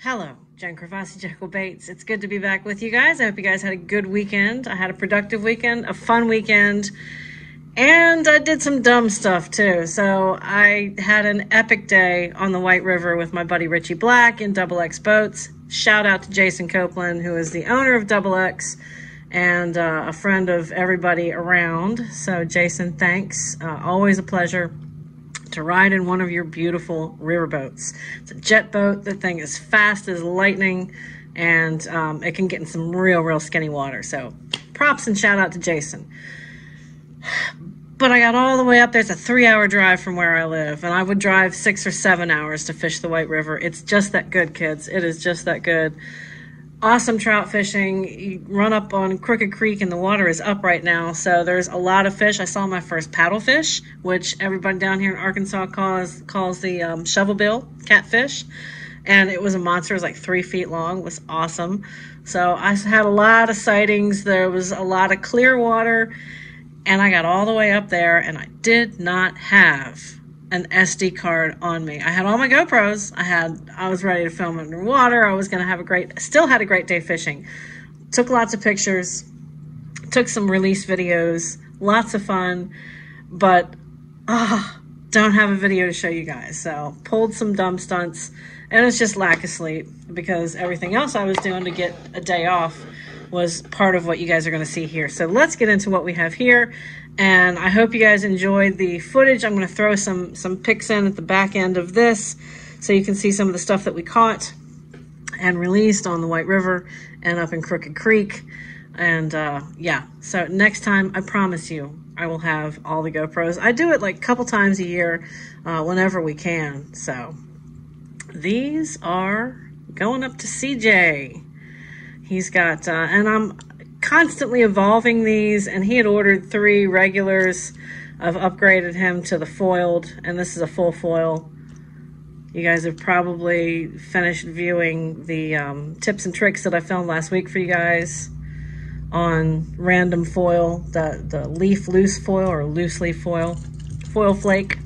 Hello, Jen Kravassi, Jekyll Baits. It's good to be back with you guys. I hope you guys had a good weekend. I had a productive weekend, a fun weekend, and I did some dumb stuff too. So I had an epic day on the White River with my buddy Richie Black in Double X Boats. Shout out to Jason Copeland, who is the owner of Double X and uh, a friend of everybody around. So, Jason, thanks. Uh, always a pleasure to ride in one of your beautiful river boats. It's a jet boat. The thing is fast as lightning and um, it can get in some real, real skinny water. So props and shout out to Jason. But I got all the way up there. It's a three hour drive from where I live, and I would drive six or seven hours to fish the White River. It's just that good, kids. It is just that good awesome trout fishing. You run up on Crooked Creek and the water is up right now. So there's a lot of fish. I saw my first paddlefish, which everybody down here in Arkansas calls calls the um, shovelbill catfish. And it was a monster. It was like three feet long. It was awesome. So I had a lot of sightings. There was a lot of clear water. And I got all the way up there and I did not have an SD card on me. I had all my GoPros. I had I was ready to film underwater. I was going to have a great still had a great day fishing. Took lots of pictures. Took some release videos. Lots of fun. But ah, oh, don't have a video to show you guys. So, pulled some dumb stunts and it's just lack of sleep because everything else I was doing to get a day off was part of what you guys are going to see here. So let's get into what we have here. And I hope you guys enjoyed the footage. I'm going to throw some, some pics in at the back end of this so you can see some of the stuff that we caught and released on the White River and up in Crooked Creek. And uh, yeah, so next time, I promise you, I will have all the GoPros. I do it like a couple times a year uh, whenever we can. So these are going up to CJ. He's got, uh, and I'm constantly evolving these, and he had ordered three regulars. I've upgraded him to the foiled, and this is a full foil. You guys have probably finished viewing the um, tips and tricks that I filmed last week for you guys on random foil, the, the leaf loose foil or loose leaf foil, foil flake.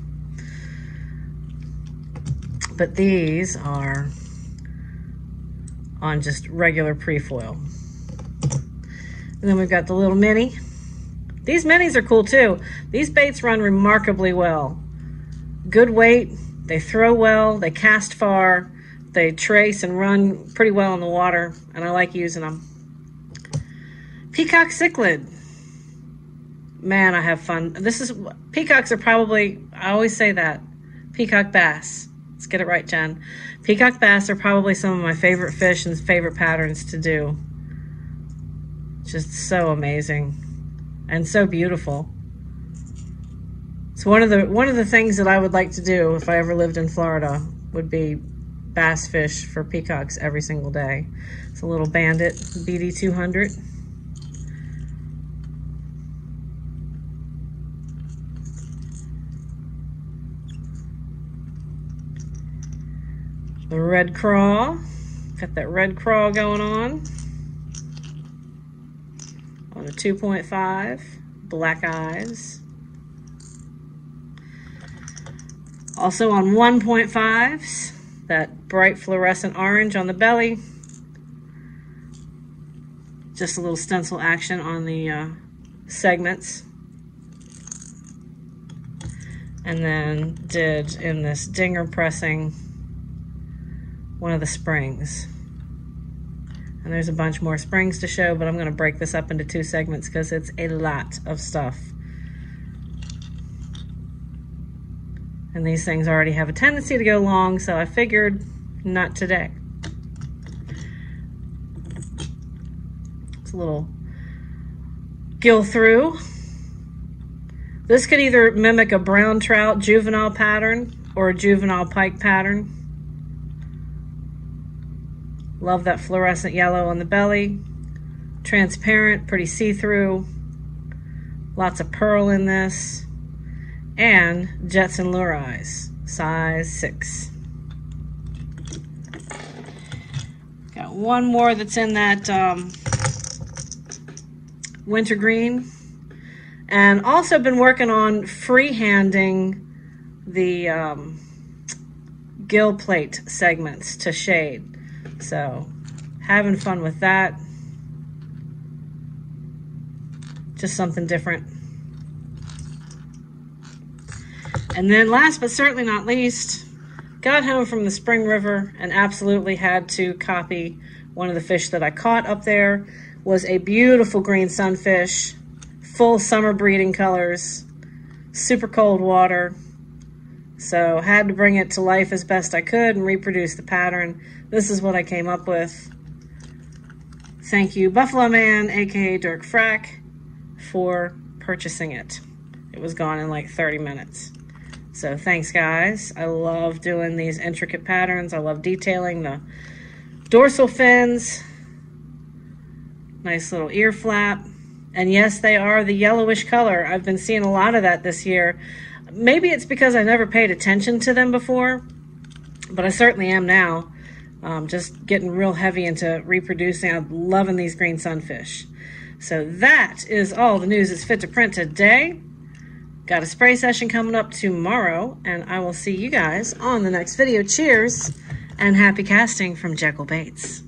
But these are on just regular pre-foil. And then we've got the little mini. These minis are cool too. These baits run remarkably well. Good weight, they throw well, they cast far, they trace and run pretty well in the water, and I like using them. Peacock cichlid. Man, I have fun. This is, peacocks are probably, I always say that, peacock bass. Let's get it right, Jen. Peacock bass are probably some of my favorite fish and favorite patterns to do. Just so amazing and so beautiful. It's one of the one of the things that I would like to do if I ever lived in Florida would be bass fish for peacocks every single day. It's a little bandit BD 200. The red craw. Got that red craw going on. On a 2.5. Black eyes. Also on 1.5s. That bright fluorescent orange on the belly. Just a little stencil action on the uh, segments. And then did in this dinger pressing one of the springs. And there's a bunch more springs to show, but I'm gonna break this up into two segments because it's a lot of stuff. And these things already have a tendency to go long, so I figured not today. It's a little gill through. This could either mimic a brown trout juvenile pattern or a juvenile pike pattern. Love that fluorescent yellow on the belly. Transparent, pretty see-through. Lots of pearl in this. And Jettson lure eyes, size six. Got one more that's in that um, wintergreen. And also been working on freehanding the um, gill plate segments to shade. So having fun with that. Just something different. And then last but certainly not least, got home from the Spring River and absolutely had to copy one of the fish that I caught up there. Was a beautiful green sunfish, full summer breeding colors, super cold water. So had to bring it to life as best I could and reproduce the pattern. This is what I came up with. Thank you, Buffalo Man, aka Dirk Frack, for purchasing it. It was gone in like 30 minutes. So thanks guys. I love doing these intricate patterns. I love detailing the dorsal fins. Nice little ear flap. And yes, they are the yellowish color. I've been seeing a lot of that this year. Maybe it's because I never paid attention to them before, but I certainly am now. Um, just getting real heavy into reproducing. I'm loving these green sunfish. So that is all the news that's fit to print today. Got a spray session coming up tomorrow, and I will see you guys on the next video. Cheers and happy casting from Jekyll Baits.